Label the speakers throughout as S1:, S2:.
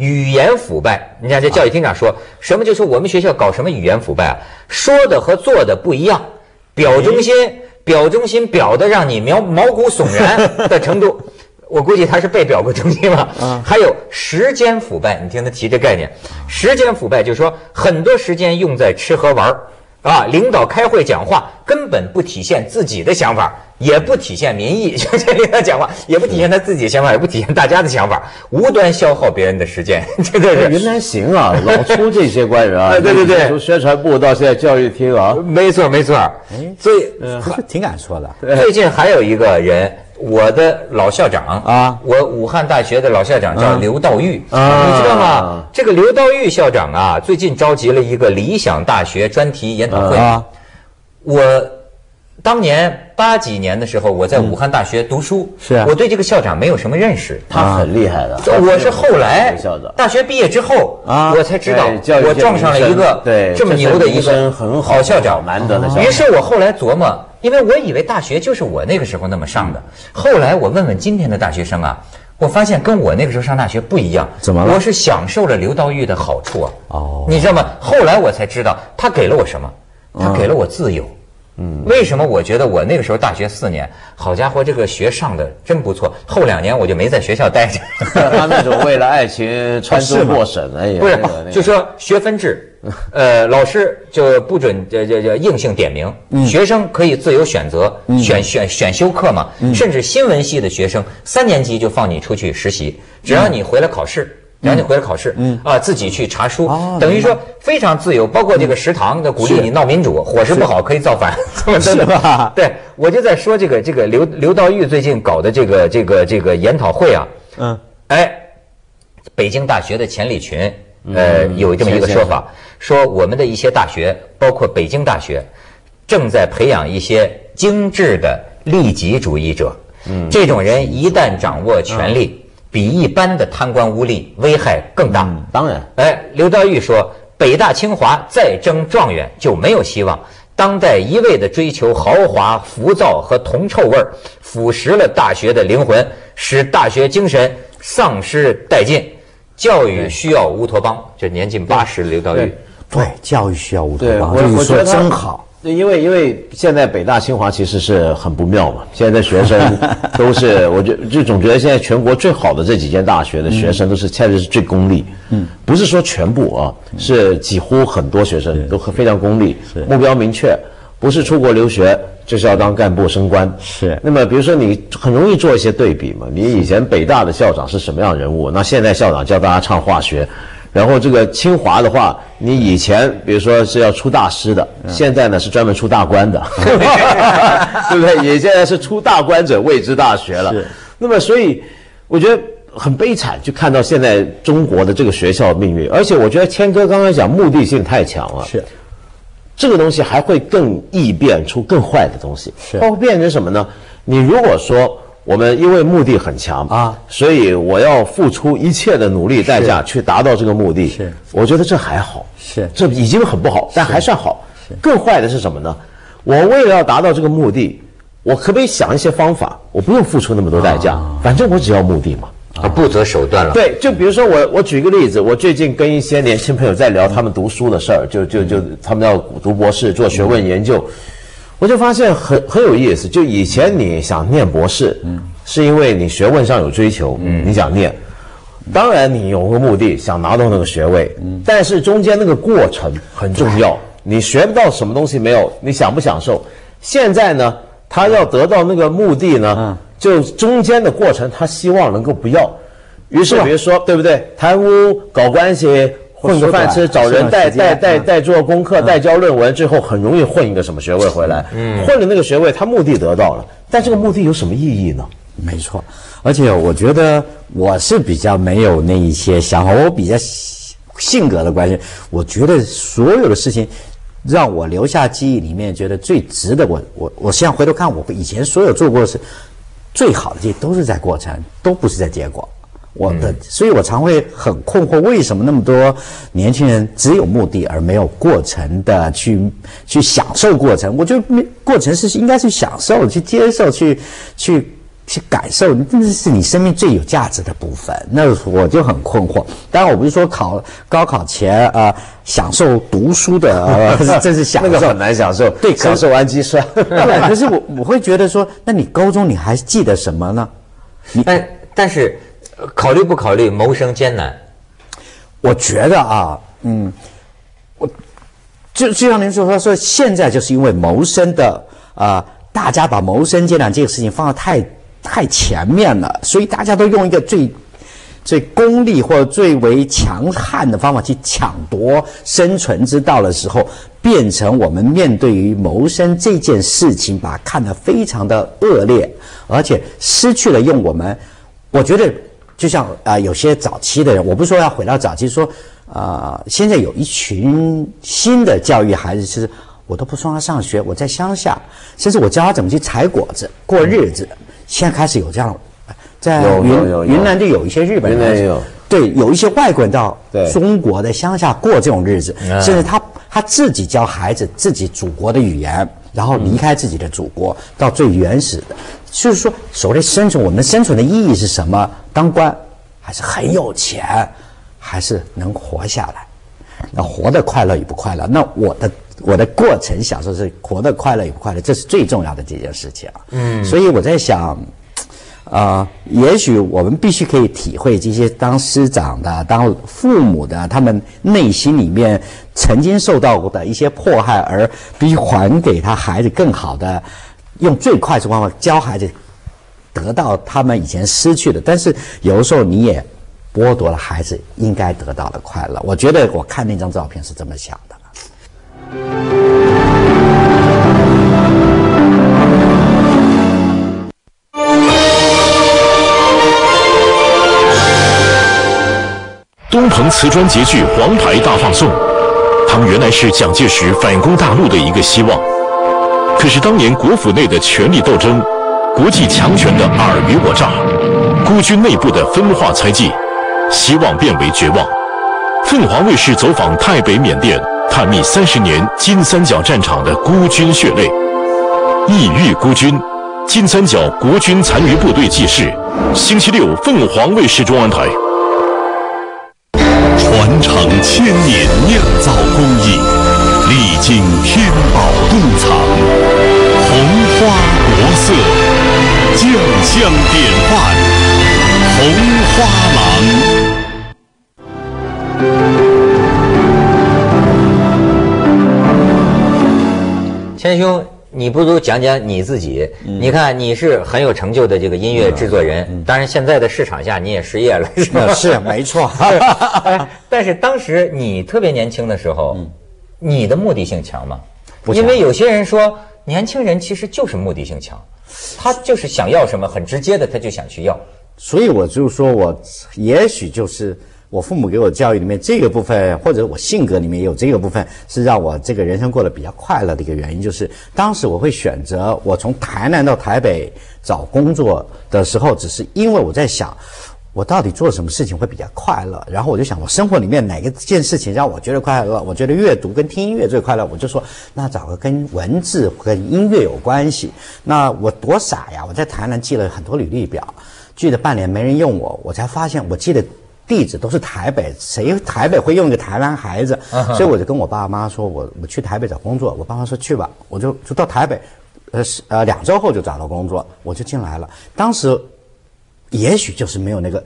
S1: 语言腐败。你看这教育厅长说什么？就说我们学校搞什么语言腐败啊？说的和做的不一样，表忠心，表忠心表的让你毛毛骨悚然的程度。我估计他是被表过忠心了。啊，还有时间腐败，你听他提这概念，时间腐败就是说很多时间用在吃喝玩儿。啊，领导开会讲话根本不体现自己的想法，也不体现民意。就这领导讲话，也不体现他自己的想法，也不体现大家的想法，无端消耗别人的时间，真的是。
S2: 云南行啊，老出这些官员啊，
S1: 对对对，
S2: 从宣传部到现在教育厅啊，
S1: 没错没错。哎，所以
S3: 还是挺敢说的。
S1: 最近还有一个人。我的老校长啊，我武汉大学的老校长叫刘道玉，你知道吗？这个刘道玉校长啊，最近召集了一个理想大学专题研讨会。我当年八几年的时候，我在武汉大学读书，
S3: 是
S1: 我对这个校长没有什么认识。
S2: 他很厉害的。
S1: 我是后来大学毕业之后，我才知道，我撞上了一个这么牛的一个好校长，
S2: 难得的。
S1: 于是我后来琢磨。因为我以为大学就是我那个时候那么上的，后来我问问今天的大学生啊，我发现跟我那个时候上大学不一样。
S3: 怎么了？
S1: 我是享受了刘道玉的好处啊。哦。你知道吗？后来我才知道他给了我什么，他给了我自由。嗯。为什么我觉得我那个时候大学四年，好家伙，这个学上的真不错。后两年我就没在学校待着。
S2: 他那种为了爱情穿州过省了也。
S1: 不是，就说学分制。呃，老师就不准这这这硬性点名，学生可以自由选择选选选修课嘛。甚至新闻系的学生，三年级就放你出去实习，只要你回来考试，只要你回来考试，啊，自己去查书，等于说非常自由。包括这个食堂的鼓励你闹民主，伙食不好可以造反，
S3: 是吧？
S1: 对，我就在说这个这个刘刘道玉最近搞的这个这个这个研讨会啊，嗯，哎，北京大学的钱理群，呃，有这么一个说法。说我们的一些大学，包括北京大学，正在培养一些精致的利己主义者。嗯，这种人一旦掌握权力，比一般的贪官污吏危害更大。
S2: 当然，
S1: 哎，刘道玉说，北大清华再争状元就没有希望。当代一味的追求豪华、浮躁和铜臭味儿，腐蚀了大学的灵魂，使大学精神丧失殆尽。教育需要乌托邦。这年近八十的刘道玉。
S3: 对，教育需要乌托邦。我我觉得真好。
S2: 因为因为现在北大清华其实是很不妙嘛。现在学生 都是，我就就总觉得现在全国最好的这几间大学的学生都是现在是最功利。嗯，不是说全部啊，是几乎很多学生都非常功利，目标明确，不是出国留学就是要当干部升官。
S3: 是。
S2: 那么比如说你很容易做一些对比嘛，你以前北大的校长是什么样人物？那现在校长教大家唱化学。然后这个清华的话，你以前比如说是要出大师的，现在呢是专门出大官的，对不对？也现在是出大官者谓之大学了。那么所以我觉得很悲惨，就看到现在中国的这个学校命运。而且我觉得谦哥刚刚讲目的性太强了，
S3: 是
S2: 这个东西还会更易变出更坏的东西，
S3: 是
S2: 包括变成什么呢？你如果说。我们因为目的很强啊，所以我要付出一切的努力代价去达到这个目的。
S3: 是，
S2: 我觉得这还好。
S3: 是，
S2: 这已经很不好，但还算好。更坏的是什么呢？我为了要达到这个目的，我可不可以想一些方法？我不用付出那么多代价，反正我只要目的嘛。
S1: 啊，不择手段了。
S2: 对，就比如说我，我举个例子，我最近跟一些年轻朋友在聊他们读书的事儿，就就就他们要读博士、做学问研究。我就发现很很有意思，就以前你想念博士，嗯，是因为你学问上有追求，嗯，你想念，当然你有个目的想拿到那个学位，嗯，但是中间那个过程很重要，你学不到什么东西没有，你享不享受？现在呢，他要得到那个目的呢，就中间的过程他希望能够不要，于是比如说对不对？贪污搞关系。混个饭吃，找人代代代代做功课，代交论文，最后很容易混一个什么学位回来。嗯，混了那个学位，他目的得到了，但这个目的有什么意义呢？
S3: 没错，而且我觉得我是比较没有那一些想法，我比较性格的关系。我觉得所有的事情让我留下记忆里面，觉得最值得我我我现在回头看，我以前所有做过的事，最好的记忆都是在过程，都不是在结果。我的，所以我常会很困惑，为什么那么多年轻人只有目的而没有过程的去去享受过程？我觉得过程是应该去享受、去接受、去去去感受，那是你生命最有价值的部分。那我就很困惑。当然，我不是说考高考前啊、呃享受读书的，呃、这是享受，
S2: 那个很难享受，
S3: 对，
S2: 享受氨基酸。
S3: 对，可是我我会觉得说，那你高中你还记得什么呢？
S1: 但但是呃考虑不考虑谋生艰难？
S3: 我觉得啊，嗯，我就就像您说说说，现在就是因为谋生的啊、大家把谋生艰难这个事情放得太太前面了，所以大家都用一个最最功利或者最为强悍的方法去抢夺生存之道的时候，变成我们面对于谋生这件事情，把看得非常的恶劣，而且失去了用我们，我觉得就像啊、有些早期的人，我不是说要回到早期，说啊、现在有一群新的教育孩子其实。我都不送他上学，我在乡下，甚至我教他怎么去采果子、过日子。现在开始有这样，在云云南就有一些日本人，
S2: 云南也有
S3: 对，有一些外国人到中国的乡下过这种日子，甚至他他自己教孩子自己祖国的语言，然后离开自己的祖国，到最原始的，就是说，所谓的生存，我们生存的意义是什么？当官还是很有钱，还是能活下来？那活得快乐与不快乐，那我的我的过程享受是活得快乐与不快乐，这是最重要的这件事情啊。嗯，所以我在想，啊、也许我们必须可以体会这些当师长的、当父母的，他们内心里面曾经受到过的一些迫害，而必须还给他孩子更好的，用最快速方法教孩子得到他们以前失去的。但是有的时候你也剥夺了孩子应该得到的快乐。我觉得我看那张照片是这么想的。
S4: 东鹏瓷砖洁具黄牌大放送，他们原来是蒋介石反攻大陆的一个希望，可是当年国府内的权力斗争，国际强权的尔虞我诈，孤军内部的分化猜忌，希望变为绝望。凤凰卫视走访太北缅甸，探秘三十年金三角战场的孤军血泪，异域孤军，金三角国军残余部队记事，星期六凤凰卫视中央台。传承千年酿造工艺，酱香典范，红花郎。
S1: 千兄，你不如讲讲你自己。你看，你是很有成就的这个音乐制作人，当然现在的市场下你也失业了，是吧？
S3: 是没错。
S1: 哎 但是当时你特别年轻的时候，你的目的性强吗？因为有些人说，年轻人其实就是目的性强，他就是想要什么，很直接的他就想去要。
S3: 所以我就说我也许就是我父母给我教育里面这个部分，或者我性格里面也有这个部分，是让我这个人生过得比较快乐的一个原因。就是当时我会选择我从台南到台北找工作的时候，只是因为我在想。我到底做什么事情会比较快乐？然后我就想，我生活里面哪一件事情让我觉得快乐？我觉得阅读跟听音乐最快乐，我就说那找个跟文字跟音乐有关系。那我多傻呀！我在台南寄了很多履历表，寄了半年没人用我，我才发现我寄的地址都是台北，谁台北会用一个台湾孩子？所以我就跟我爸妈说，我我去台北找工作。我爸妈说去吧，我就就到台北，呃是呃两周后就找到工作，我就进来了。当时也许就是没有那个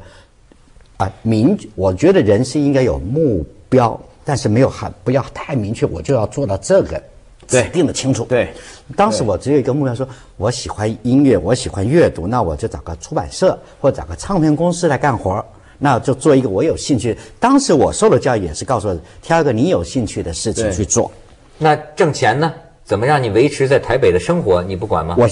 S3: 啊明，我觉得人是应该有目标，但是没有还不要太明确，我就要做到这个。指
S2: 对
S3: 定的清楚。
S2: 对，
S3: 当时我只有一个目标说，我喜欢音乐，我喜欢阅读，那我就找个出版社或者找个唱片公司来干活儿那就做一个我有兴趣。当时我受的教育也是告诉我，挑一个你有兴趣的事情去做。
S1: 那挣钱呢？怎么让你维持在台北的生活？你不管吗？
S3: 我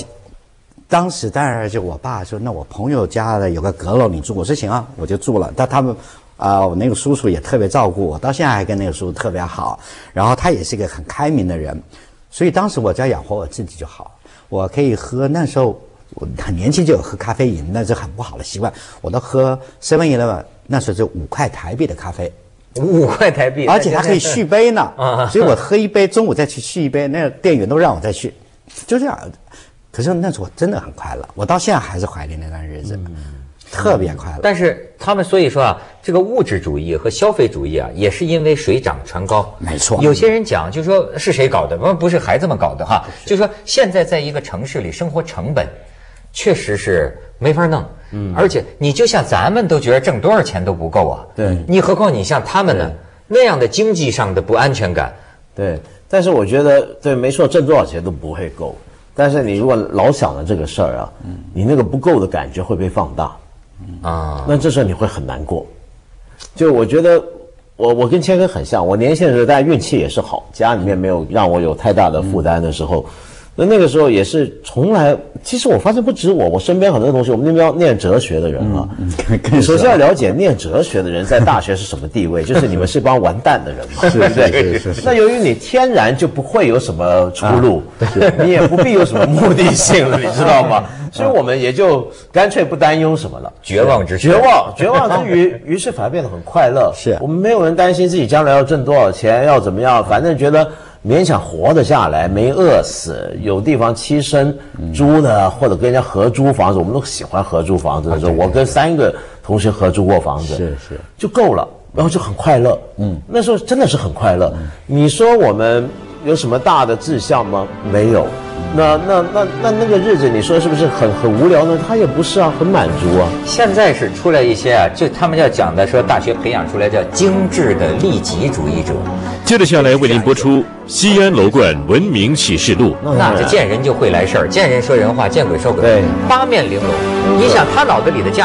S3: 当时当然就我爸说，那我朋友家的有个阁楼，你住。我说行啊，我就住了。但他们啊、我那个叔叔也特别照顾我，到现在还跟那个叔叔特别好。然后他也是一个很开明的人，所以当时我只要养活我自己就好。我可以喝，那时候我很年轻就有喝咖啡因，那是很不好的习惯。我都喝 seven eleven，那时候就五块台币的咖啡。
S1: 五块台币，
S3: 而且还可以续杯呢
S1: 啊，
S3: 所以我喝一杯，中午再去续一杯，那个店员都让我再续，就这样。可是那时候真的很快乐，我到现在还是怀念那段日子，特别快乐。
S1: 但是他们所以说啊，这个物质主义和消费主义啊，也是因为水涨船高。
S3: 没错
S1: 有些人讲，就说是谁搞的？不不是孩子们搞的哈，就说现在在一个城市里生活成本，确实是没法弄。嗯，而且你就像咱们都觉得挣多少钱都不够啊。
S2: 对
S1: 你何况你像他们呢？那样的经济上的不安全感，
S2: 对，但是我觉得对，没错，挣多少钱都不会够。但是你如果老想着这个事儿啊，你那个不够的感觉会被放大，
S1: 啊，
S2: 那这时候你会很难过。就我觉得我我跟谦哥很像，我年轻的时候大家运气也是好，家里面没有让我有太大的负担的时候，那那个时候也是从来，其实我发现不止我，我身边很多同学，我们那边要念哲学的人啊，首先要了解念哲学的人在大学是什么地位，就是你们是帮完蛋的人嘛，对不对？
S3: 是是是
S2: 那由于你天然就不会有什么出路，你也不必有什么目的性了，你知道吗？所以我们也就干脆不担忧什么了。
S1: 绝望之
S2: 绝望，绝望 之余，于是反而变得很快乐。
S3: 是
S2: 我们没有人担心自己将来要挣多少钱，要怎么样，反正觉得勉强活得下来，没饿死，有地方栖身，租的或者跟人家合租房子，我们都喜欢合租房子的时候，我跟三个同学合租过房子，
S3: 是是
S2: 就够了，然后就很快乐。嗯，那时候真的是很快乐。你说我们有什么大的志向吗？没有。那那那那那个日子，你说是不是很很无聊呢？他也不是啊，很满足啊。
S1: 现在是出来一些啊，就他们要讲的说，大学培养出来叫精致的利己主义者，
S4: 接着下来为您播出《西安楼冠文明启示录》。
S1: 那这见人就会来事儿，见人说人话，见鬼说鬼话
S2: 对，
S1: 八面玲珑。你想他脑子里的价。